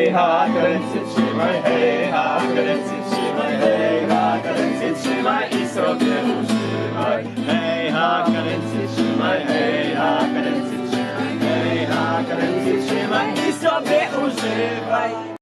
hey ha, kadencit trzymaj, hej ha, kadencit trzymaj, hej ha, kadencit trzymaj i sobie używaj. Hej ha, kadencit trzymaj, hej ha, kadencit trzymaj, hej ha, kadencit trzymaj i sobie używaj.